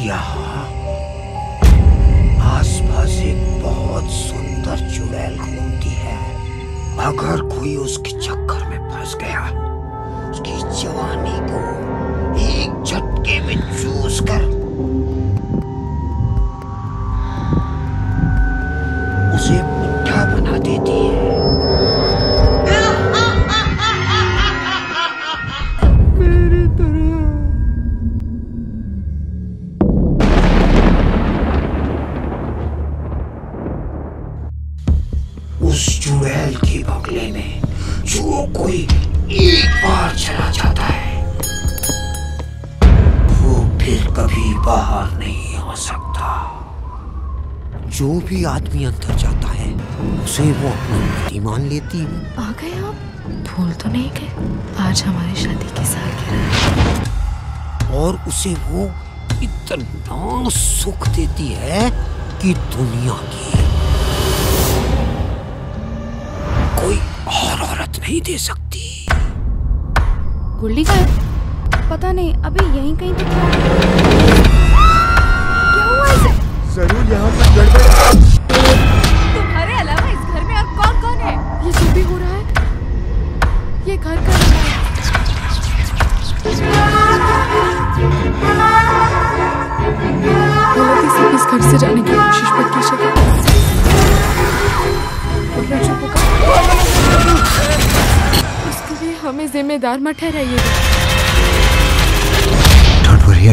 यहाँ आसपास एक बहुत सुंदर चुड़ैल घूमती है। अगर कोई उसके चक्कर में फंस गया, उसकी जवानी को उस चुड़ैल के बगले में जो कोई एक बार चला जाता है वो फिर कभी बाहर नहीं आ सकता। जो भी आदमी अंदर जाता है उसे वो अपना पति मान लेती है। आ गए आप? भूल तो नहीं गए। आज हमारी शादी की सालगिरह और उसे वो इतना सुख देती है कि दुनिया की नहीं दे सकती। गुल्ली का पता नहीं अभी यहीं कहीं तो क्या हुआ इसे? ज़रूर यहाँ कुछ गड़बड़ तुम्हारे अलावा इस घर में और कौन कौन है? ये जो भी हो रहा है? ये घर का है। इस घर से जाने की कोशिश मत कीजिएगा हमें जिम्मेदार मत ठहराइएगा डोंट वरी